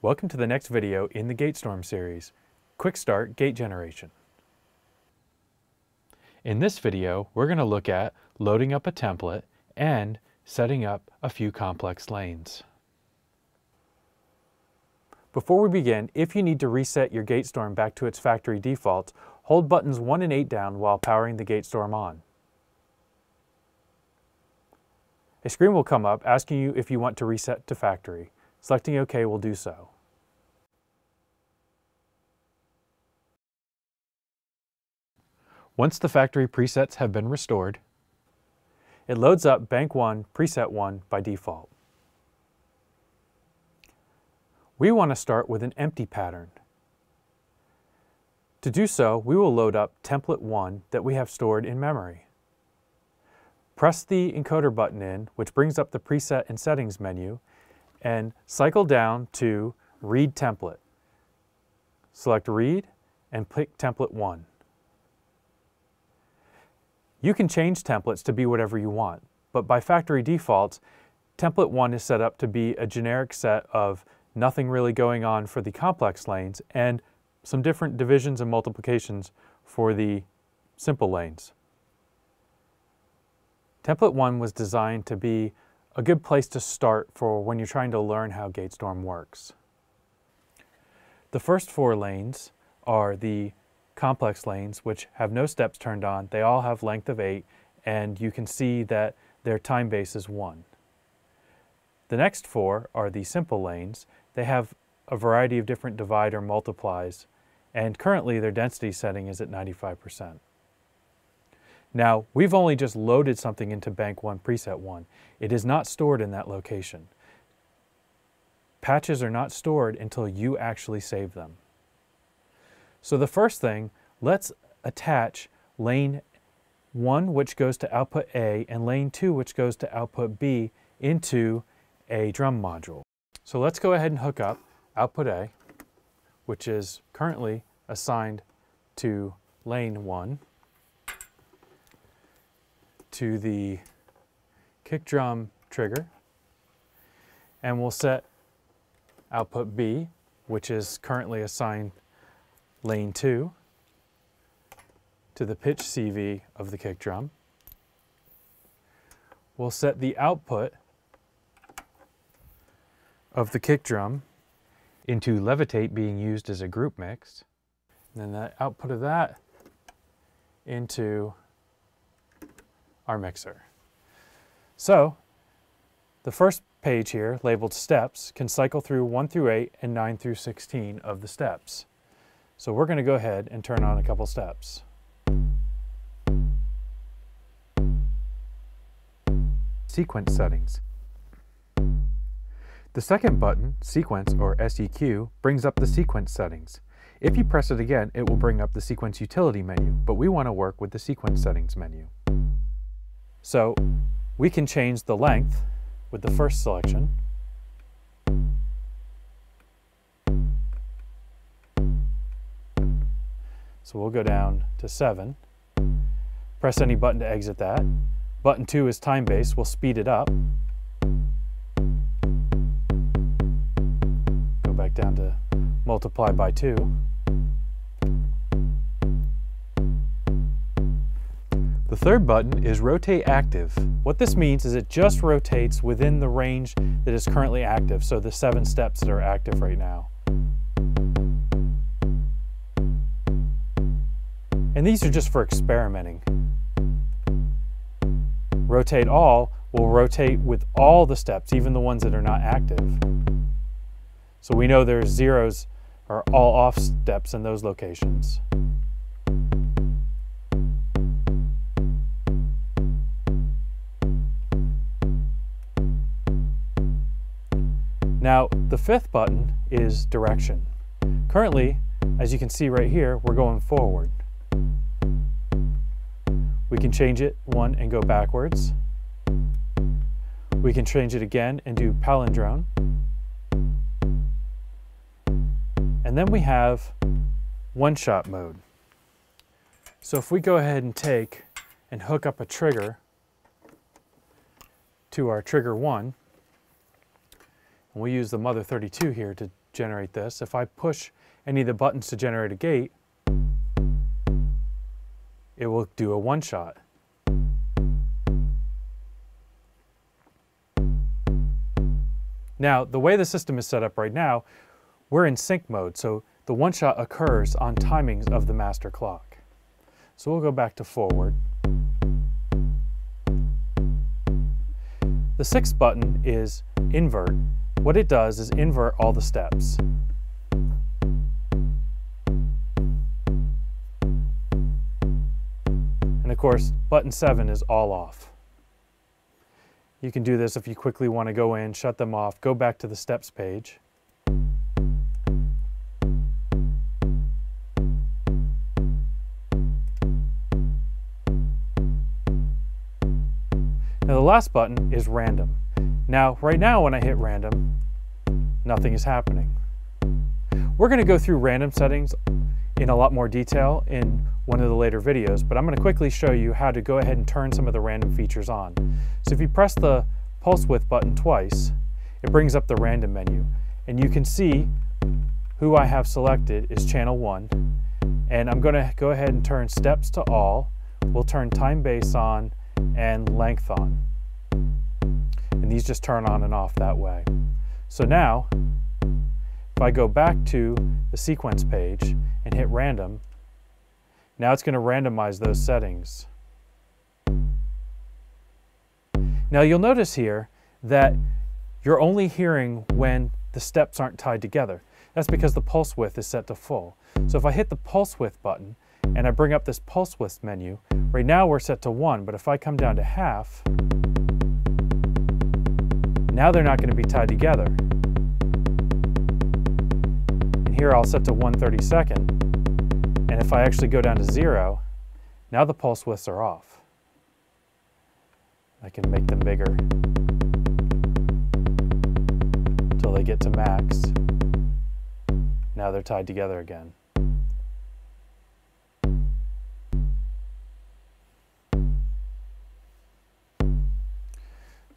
Welcome to the next video in the GateStorm series, Quick Start Gate Generation. In this video, we're going to look at loading up a template and setting up a few complex lanes. Before we begin, if you need to reset your GateStorm back to its factory defaults, hold buttons 1 and 8 down while powering the GateStorm on. A screen will come up asking you if you want to reset to factory. Selecting OK will do so. Once the factory presets have been restored, it loads up Bank 1 Preset 1 by default. We want to start with an empty pattern. To do so, we will load up Template 1 that we have stored in memory. Press the encoder button in, which brings up the Preset and Settings menu, and cycle down to Read Template. Select Read and pick Template 1. You can change templates to be whatever you want, but by factory defaults, template 1 is set up to be a generic set of nothing really going on for the complex lanes and some different divisions and multiplications for the simple lanes. Template 1 was designed to be a good place to start for when you're trying to learn how GateStorm works. The first four lanes are the complex lanes, which have no steps turned on. They all have length of 8, and you can see that their time base is 1. The next four are the simple lanes. They have a variety of different divide or multiplies, and currently their density setting is at 95%. Now, we've only just loaded something into Bank 1 Preset 1. It is not stored in that location. Patches are not stored until you actually save them. So the first thing, let's attach lane 1 which goes to output A and lane 2 which goes to output B into a drum module. So let's go ahead and hook up output A which is currently assigned to lane 1 to the kick drum trigger and we'll set output B which is currently assigned lane 2 to the pitch CV of the kick drum. We'll set the output of the kick drum into levitate being used as a group mix. And then the output of that into our mixer. So the first page here labeled steps can cycle through 1 through 8 and 9 through 16 of the steps. So we're going to go ahead and turn on a couple steps. Sequence settings. The second button, Sequence or SEQ, brings up the sequence settings. If you press it again, it will bring up the sequence utility menu, but we want to work with the sequence settings menu. So we can change the length with the first selection. So we'll go down to 7. Press any button to exit that. Button 2 is time base. We'll speed it up. Down to multiply by 2. The third button is rotate active. What this means is it just rotates within the range that is currently active, so the seven steps that are active right now. And these are just for experimenting. Rotate all will rotate with all the steps, even the ones that are not active. So we know there's zeros or all off steps in those locations. Now, the fifth button is direction. Currently, as you can see right here, we're going forward. We can change it one and go backwards. We can change it again and do palindrome. And then we have one-shot mode. So if we go ahead and take and hook up a trigger to our trigger 1, and we use the mother 32 here to generate this. If I push any of the buttons to generate a gate, it will do a one shot. Now, the way the system is set up right now, we're in sync mode, so the one shot occurs on timings of the master clock. So we'll go back to forward. The sixth button is invert. What it does is invert all the steps. And of course, button seven is all off. You can do this if you quickly want to go in, shut them off, go back to the steps page. Last button is random. Now, right now when I hit random, nothing is happening. We're going to go through random settings in a lot more detail in one of the later videos, but I'm going to quickly show you how to go ahead and turn some of the random features on. So if you press the pulse width button twice, it brings up the random menu, and you can see who I have selected is channel 1, and I'm going to go ahead and turn steps to all, we'll turn time base on, and length on. And these just turn on and off that way. So now, if I go back to the sequence page and hit random, now it's going to randomize those settings. Now you'll notice here that you're only hearing when the steps aren't tied together. That's because the pulse width is set to full. So if I hit the pulse width button and I bring up this pulse width menu, right now we're set to one, but if I come down to half, now they're not going to be tied together. And here I'll set to 132nd, and if I actually go down to zero, now the pulse widths are off. I can make them bigger until they get to max. Now they're tied together again.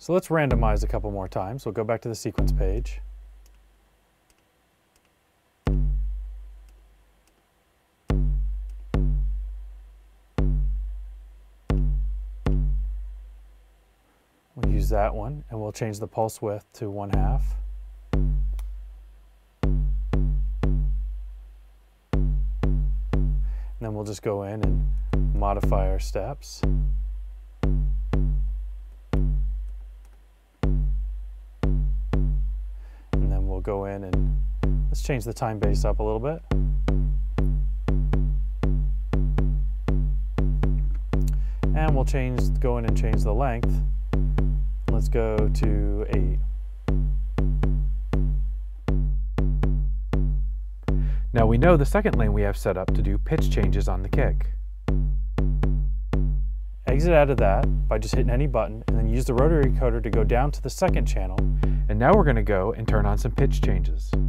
So let's randomize a couple more times. We'll go back to the sequence page. We'll use that one and we'll change the pulse width to one half. And then we'll just go in and modify our steps. Go in and let's change the time base up a little bit. And we'll change, go in and change the length. Let's go to 8. Now we know the second lane we have set up to do pitch changes on the kick. Exit out of that by just hitting any button and then use the rotary encoder to go down to the second channel. And now we're going to go and turn on some pitch changes. And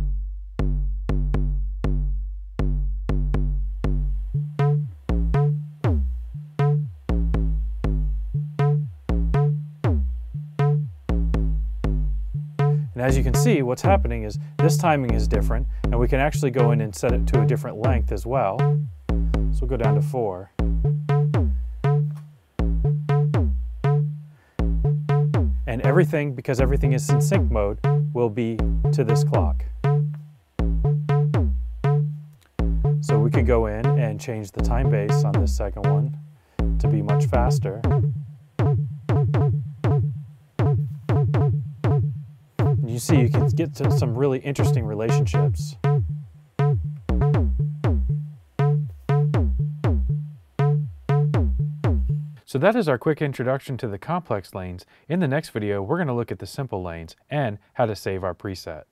as you can see, what's happening is this timing is different, and we can actually go in and set it to a different length as well. So we'll go down to four. And everything, because everything is in sync mode, will be to this clock. So we could go in and change the time base on this second one to be much faster. you see, you can get to some really interesting relationships. So that is our quick introduction to the complex lanes. In the next video, we're going to look at the simple lanes and how to save our preset.